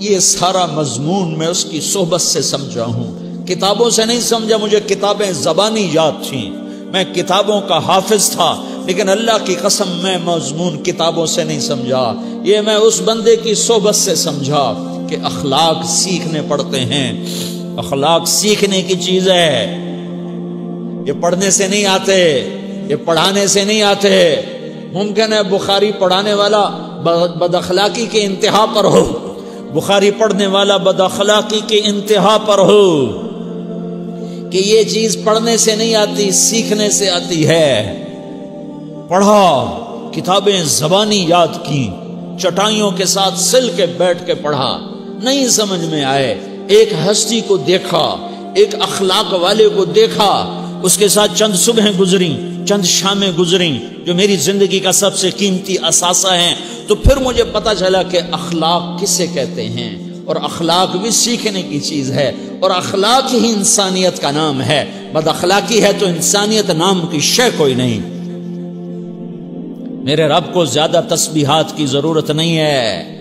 ये सारा मजमून मैं उसकी सोहबत से समझा हूँ। किताबों से नहीं समझा, मुझे किताबें जबानी याद थी। मैं किताबों का हाफिज था, लेकिन अल्लाह की कसम मैं मजमून किताबों से नहीं समझा। ये मैं उस बंदे की सोहबत से समझा कि अखलाक सीखने पड़ते हैं। अखलाक सीखने की चीज़ है। ये पढ़ने से नहीं आते, ये पढ़ाने से नहीं आते। मुमकिन है बुखारी पढ़ाने वाला बदअखलाकी के इंतहा पर हो। बुखारी पढ़ने वाला बदअखलाकी के इंतहा पर हो। कि ये चीज़ पढ़ने से नहीं आती, सीखने से आती है। पढ़ा, किताबें जबानी याद की, चटाइयों के साथ सिल के बैठ के पढ़ा। नहीं समझ में आए। एक हस्ती को देखा, एक अखलाक वाले को देखा, उसके साथ चंद सुबह गुजरी। चंद शामें गुजरी, जो मेरी ज़िंदगी का सबसे कीमती असासा है तो फिर मुझे पता चला कि अखलाक किसे कहते हैं? और अखलाक भी सीखने की चीज़ है, और अखलाक ही इंसानियत का नाम है। बद अखलाकी है तो इंसानियत नाम की शय कोई नहीं। मेरे रब को ज़्यादा तस्बीहात की ज़रूरत नहीं है।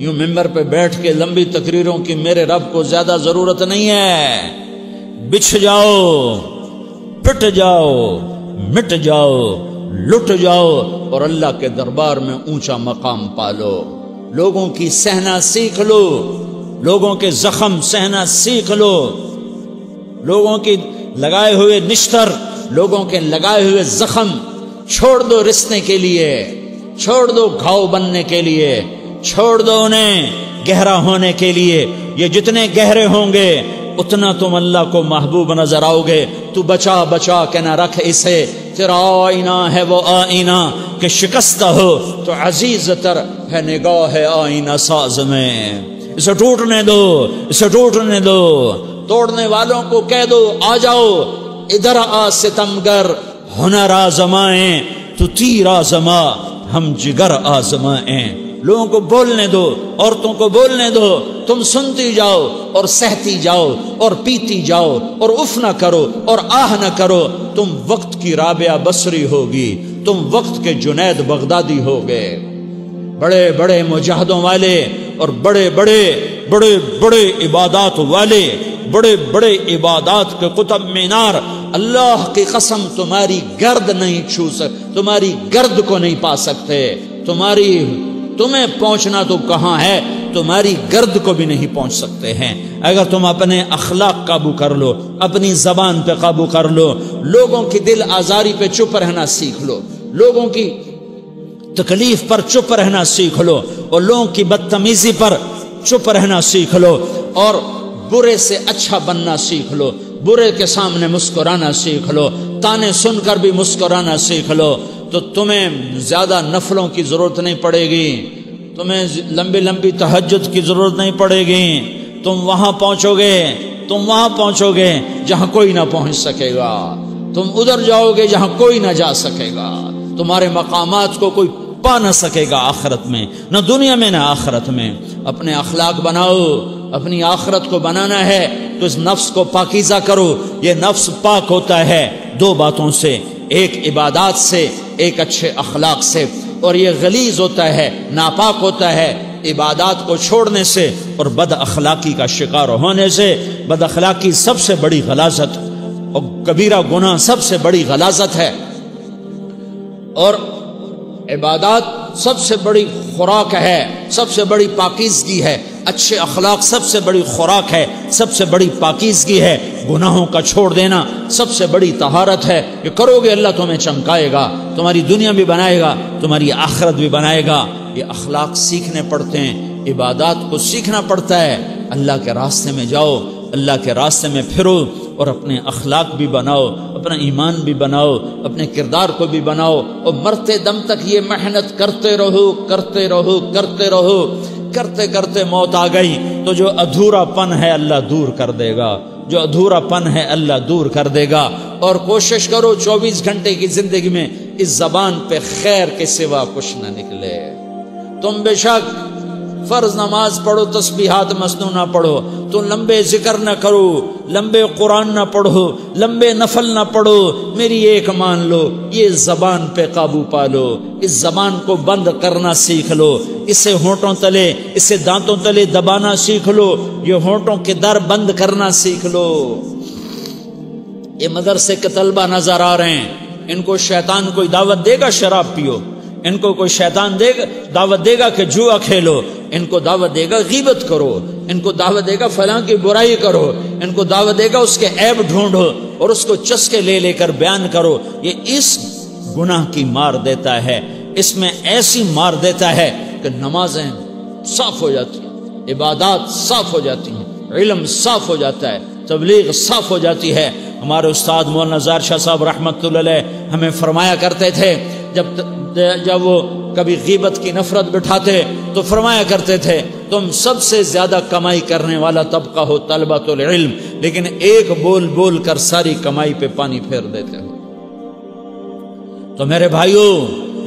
यूँ मेंबर पे बैठ के लंबी तकरीरों की मेरे रब को ज़्यादा ज़रूरत नहीं है। बिछ जाओ, पिट जाओ मिट जाओ, लुट जाओ और अल्लाह के दरबार में ऊँचा मकाम पालो। लोगों की सहना सीख लो, लोगों के जख्म सहना सीख लो। लोगों की लगाए हुए निश्तर, लोगों के लगाए हुए जख्म छोड़ दो रिश्ते के लिए, छोड़ दो घाव बनने के लिए, छोड़ दो उन्हें गहरा होने के लिए। ये जितने गहरे होंगे उतना तुम अल्लाह को महबूब नज़र आओगे। तू बचा बचा के ना रख इसे। तेरा आईना है वो आईना। के शिकस्त हो तो अज़ीज़ तर है निगाह है आईना साज में। इसे टूटने दो, इसे टूटने दो। तोड़ने वालों को कह दो, आ जाओ। इधर आ सितमगर, हुनर आजमाए। तू तीर आजमा, हम जिगर आजमाए। लोगों को बोलने दो, औरतों को बोलने दो, तुम सुनती जाओ और सहती जाओ और पीती जाओ और उफ ना करो और आह ना करो, तुम वक्त की राबिया बसरी होगी, तुम वक्त के जुनैद बगदादी हो गए बड़े बड़े मुजाहदों वाले और बड़े बड़े बड़े बड़े इबादत वाले बड़े बड़े इबादत के कुतब मीनार, अल्लाह की कसम तुम्हारी गर्द नहीं छू सक, तुम्हारी गर्द को नहीं पा सकते, तुम्हारी तुम्हें पहुँचना तो कहाँ है? तुम्हारी गर्द को भी नहीं पहुँच सकते हैं। अगर तुम अपने अखलाक काबू कर लो, अपनी जबान पे काबू कर लो, लोगों की दिल आजारी पे चुप रहना सीख लो, लोगों की तकलीफ़ पर चुप रहना सीख लो, और लोगों की बदतमीजी पर चुप रहना सीख लो, और बुरे से अच्छा बनना सीख लो, बुरे के सामने मुस्कुराना सीख लो, ताने सुनकर भी मुस्कुराना सीख लो तो तुम्हें ज़्यादा नफलों की ज़रूरत नहीं पड़ेगी। तुम्हें लंबी लंबी तहजद की ज़रूरत नहीं पड़ेगी। तुम वहाँ पहुंचोगे, तुम वहाँ पहुंचोगे जहाँ कोई ना पहुँच सकेगा। तुम उधर जाओगे जहाँ कोई ना जा सकेगा। तुम्हारे मकामात को कोई पा ना सकेगा आखरत में, न दुनिया में, ना आखरत में। अपने अखलाक बनाओ अपनी आखरत को बनाना है तो इस नफ्स को पाकिजा करो। ये नफ्स पाक होता है दो बातों से, एक इबादत से, एक अच्छे अखलाक से। और ये गलीज होता है, नापाक होता है इबादत को छोड़ने से और बद अखलाकी का शिकार होने से। बद अखलाकी सबसे बड़ी गलाजत और कबीरा गुना सबसे बड़ी गलाजत है। और इबादत सबसे बड़ी खुराक है, सबसे बड़ी पाकिजगी है। अच्छे अखलाक सबसे बड़ी खुराक है, सबसे बड़ी पाकिजगी है। गुनाहों का छोड़ देना सबसे बड़ी तहारत है। ये करोगे, अल्लाह तुम्हें चमकाएगा, तुम्हारी दुनिया भी बनाएगा, तुम्हारी आखरत भी बनाएगा। ये अखलाक सीखने पड़ते हैं, इबादत को सीखना पड़ता है। अल्लाह के रास्ते में जाओ, अल्लाह के रास्ते में फिरो और अपने अखलाक भी बनाओ, अपना ईमान भी बनाओ, अपने किरदार को भी बनाओ और मरते दम तक ये मेहनत करते रहो करते रहो करते रहो। करते करते मौत आ गई। तो जो अधूरापन है अल्लाह दूर कर देगा। जो अधूरापन है अल्लाह दूर कर देगा। और कोशिश करो 24 घंटे की ज़िंदगी में इस जबान पे खैर के सिवा कुछ ना निकले। तुम बेशक फ़र्ज़ नमाज़ पढ़ो तस्बीहात मसनू ना पढ़ो तो लंबे ज़िक्र ना करो लंबे कुरान ना पढ़ो लंबे नफल ना पढ़ो मेरी एक मान लो ये जबान पे काबू पा लो इस जबान को बंद करना सीख लो इसे होठों तले इसे दांतों तले दबाना सीख लो ये होठों के दर बंद करना सीख लो ये मदरसे के तलबा नज़र आ रहे हैं इनको शैतान कोई दावत देगा शराब पियो इनको कोई शैतान देगा, दावत देगा कि जुआ खेलो। इनको दावत देगा, गीबत करो। इनको दावत देगा, फला की बुराई करो। इनको दावत देगा, उसके ऐब ढूंढो और उसको चस्के ले लेकर बयान करो। ये इस गुनाह की मार देता है। इसमें ऐसी मार देता है कि नमाजें साफ़ हो जाती हैं, इबादत साफ़ हो जाती हैं, इलम साफ़ हो जाता है, तबलीग साफ़ हो जाती है। हमारे उस्ताद मौलाना शाह साहब रहमत हमें फरमाया करते थे जब जब वो कभी गीबत की नफरत बिठाते तो फरमाया करते थे, तुम सबसे ज़्यादा कमाई करने वाला तबका हो तलबा तो लेकिन एक बोल बोल कर सारी कमाई पे पानी फेर देते हो। तो मेरे भाइयों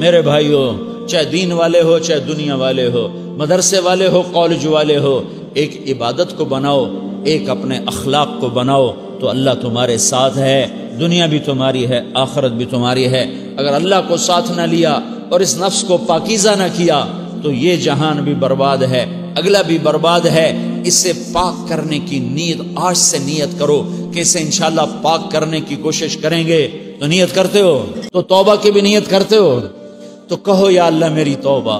मेरे भाइयों, चाहे दीन वाले हो, चाहे दुनिया वाले हो, मदरसे वाले हो, कॉलेज वाले हो, एक इबादत को बनाओ, एक अपने अखलाक को बनाओ तो अल्लाह तुम्हारे साथ है, दुनिया भी तुम्हारी है, आखरत भी तुम्हारी है अगर अल्लाह को साथ ना लिया और इस नफ्स को पाकिजा ना किया तो ये जहान भी बर्बाद है, अगला भी बर्बाद है। इसे पाक करने की नीयत, आज से नीयत करो कैसे इसे इंशाल्लाह पाक करने की कोशिश करेंगे। तो नीयत करते हो? तो तौबा की भी नीयत करते हो? तो कहो, या अल्लाह, मेरी तौबा।